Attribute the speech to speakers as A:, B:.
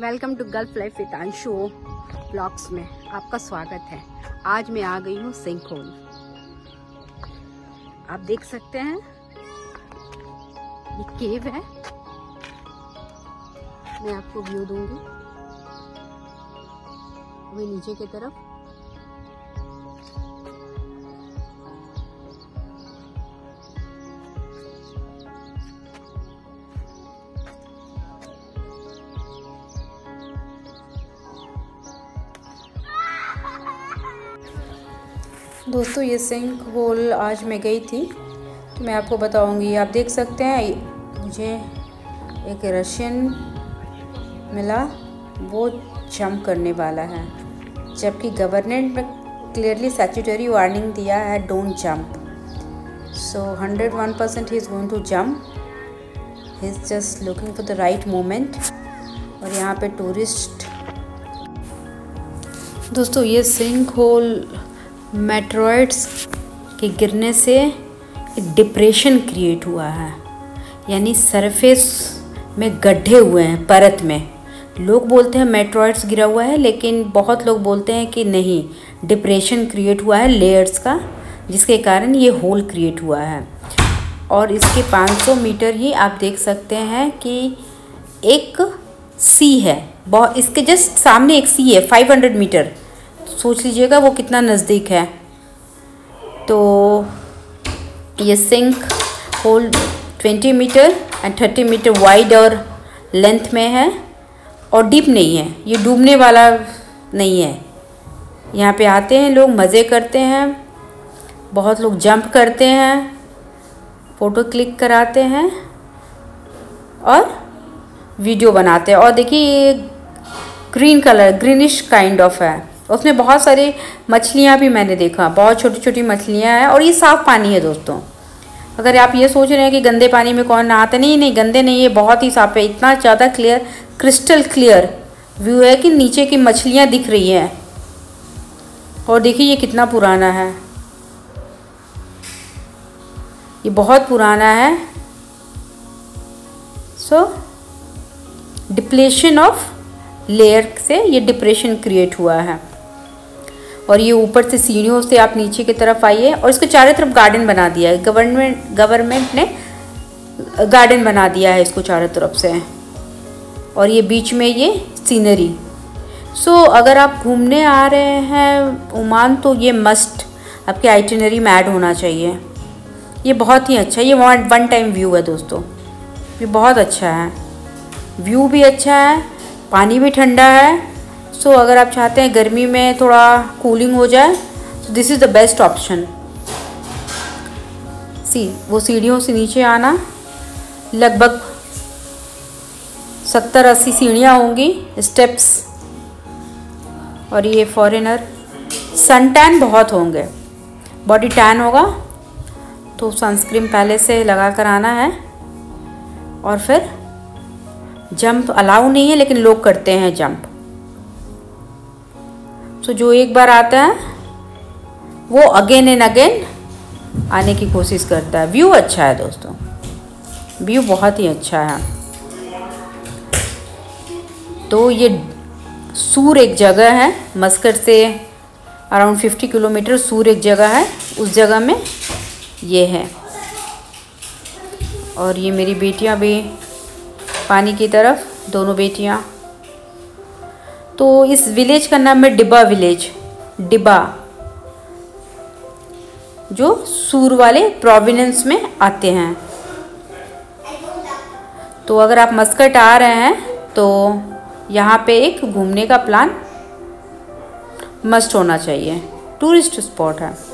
A: Welcome to gulf life with Anshu blogs में आपका स्वागत है। आज मैं आ गई हूँ सिंखोल आप देख सकते हैं, ये केव है। मैं आपको व्यू दूँगी। अभी नीचे की तरफ़। दोस्तों, ये सिंक होल आज मैं गई थी तो मैं आपको बताऊँगी। आप देख सकते हैं, मुझे एक रशियन मिला, वो जंप करने वाला है। जबकि गवर्नमेंट में क्लियरली स्टैट्यूटरी वार्निंग दिया है don't jump so hundred one percent he is going to jump he is just looking for the right moment और यहाँ पे टूरिस्ट दोस्तों, ये सिंक होल मेट्रॉइड्स के गिरने से एक डिप्रेशन क्रिएट हुआ है। यानी सरफेस में गड्ढे हुए हैं, परत में। लोग बोलते हैं मेट्रॉइड्स गिरा हुआ है, लेकिन बहुत लोग बोलते हैं कि नहीं डिप्रेशन क्रिएट हुआ है लेयर्स का, जिसके कारण ये होल क्रिएट हुआ है। और इसके 500 मीटर ही आप देख सकते हैं कि एक सी है। बहुत इसके जस्ट सामने एक सी है 500 मीटर सोच लीजिएगा, वो कितना नज़दीक है। तो ये sink hole 20 metre and 30 metre wide और लेंथ में है और डीप नहीं है। ये डूबने वाला नहीं है। यहाँ पे आते हैं लोग, मज़े करते हैं, बहुत लोग जंप करते हैं फ़ोटो क्लिक कराते हैं और वीडियो बनाते हैं। और देखिए, ये green colour greenish kind of है। उसमें बहुत सारी मछलियाँ भी मैंने देखा। बहुत छोटी छोटी मछलियाँ हैं और ये साफ़ पानी है दोस्तों। अगर आप ये सोच रहे हैं कि गंदे पानी में कौन नहाते नहीं नहीं, गंदे नहीं, ये बहुत ही साफ़ है। इतना ज़्यादा क्लियर क्रिस्टल क्लियर व्यू है कि नीचे की मछलियाँ दिख रही हैं। और देखिए, ये कितना पुराना है। ये बहुत पुराना है। सो डिप्लेशन ऑफ़ लेयर से ये डिप्रेशन क्रिएट हुआ है। और ये ऊपर से सीढ़ियों से आप नीचे की तरफ़ आइए और इसको चारों तरफ़ गार्डन बना दिया है। गवर्नमेंट गवर्नमेंट ने गार्डन बना दिया है इसको चारों तरफ़ से। और ये बीच में ये सीनरी सो so, अगर आप घूमने आ रहे हैं ओमान तो ये मस्ट आपके आइटिनरी में ऐड होना चाहिए। ये बहुत ही अच्छा ये वन वन टाइम व्यू है दोस्तों। ये बहुत अच्छा है। व्यू भी अच्छा है पानी भी ठंडा है सो so, अगर आप चाहते हैं गर्मी में थोड़ा कूलिंग हो जाए तो this is the best option सी वो सीढ़ियों से नीचे आना लगभग सत्तर अस्सी सीढ़ियाँ होंगी स्टेप्स और ये फॉरेनर सन टैन बहुत होंगे। बॉडी टैन होगा तो सनस्क्रीन पहले से लगा कर आना है और फिर जंप अलाउ नहीं है लेकिन लोग करते हैं जंप तो जो एक बार आता है, वो अगेन एंड अगेन आने की कोशिश करता है। व्यू अच्छा है दोस्तों। व्यू बहुत ही अच्छा है। तो ये सूर एक जगह है, मस्कट से अराउंड 50 किलोमीटर सूर एक जगह है। उस जगह में ये है। और ये मेरी बेटियाँ भी पानी की तरफ़, दोनों बेटियाँ तो इस विलेज का नाम है डिब्बा विलेज डिब्बा जो सूर वाले प्रोविनेंस में आते हैं। तो अगर आप मस्कट आ रहे हैं तो यहाँ पे एक घूमने का प्लान मस्ट होना चाहिए। टूरिस्ट स्पॉट है।